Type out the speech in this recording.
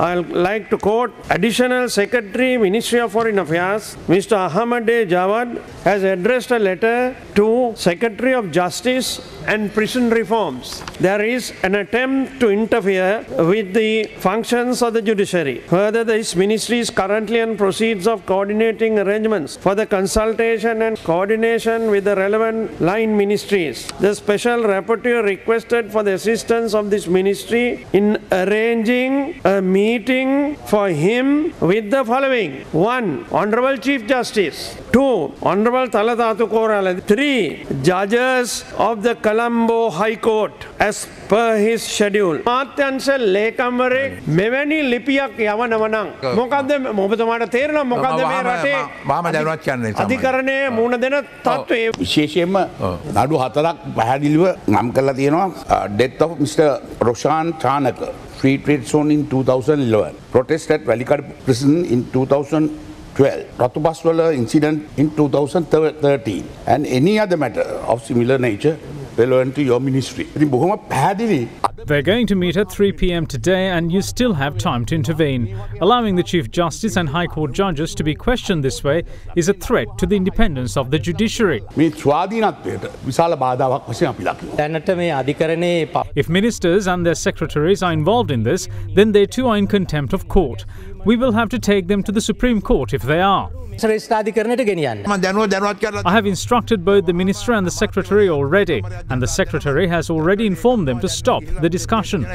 I'd like to quote Additional Secretary, Ministry of Foreign Affairs, Mr. Ahmad A. Jawad has addressed a letter to Secretary of Justice and Prison Reforms. There is an attempt to interfere with the functions of the judiciary. Further, this ministry is currently in proceeds of coordinating arrangements for the consultation and coordination with the relevant line ministries. The special rapporteur requested for the assistance of this ministry in arranging a meeting for him with the following. One, Honorable Chief Justice. Two, Honorable Talatatu Korala. Three, judges of the Colombo High Court as per his schedule. මාත්‍යංශ ලේකම්වරේ මෙවැනි ලිපියක් යවනවනං. මොකක්ද මොබතුමාට තේරෙන මොකක්ද මේ රටේ මාම දැනුවත් කියන්නේ. අධිකරණය මුණ දෙන තත්ත්වය විශේෂයෙන්ම නඩු හතරක් පැහැදිලිව නම් කරලා තියෙනවා death of Mr. Roshan Chanaka free trade zone in 2011 protest at Valikad prison in 12, Rathupaswala incident in 2013 and any other matter of similar nature relevant to your ministry. They're going to meet at 3 p.m. today and you still have time to intervene. Allowing the Chief Justice and High Court judges to be questioned this way is a threat to the independence of the judiciary. If ministers and their secretaries are involved in this, then they too are in contempt of court. We will have to take them to the Supreme Court if they are. I have instructed both the minister and the secretary already, and the secretary has already informed them to stop the discussion.